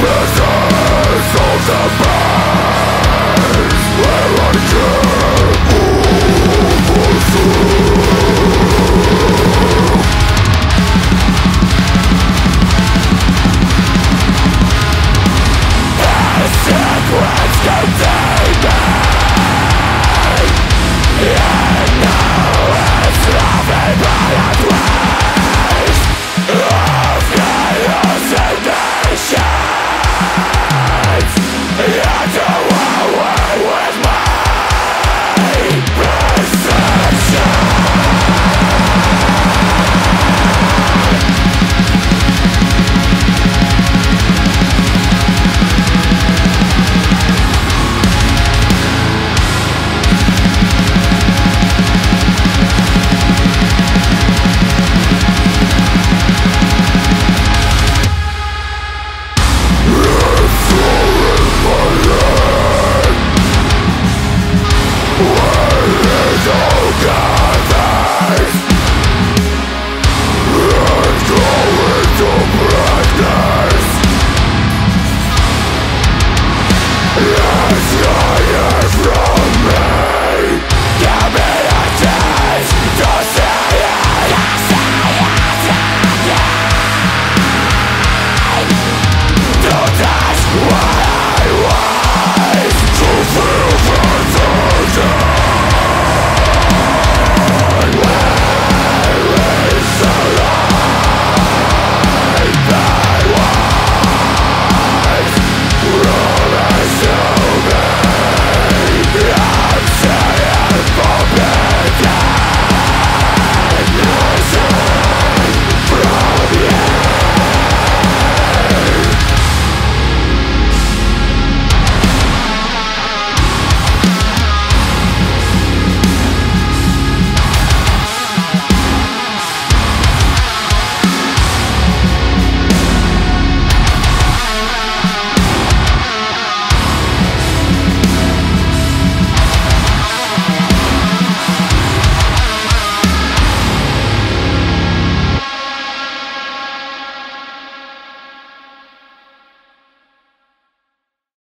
This is all the Reperception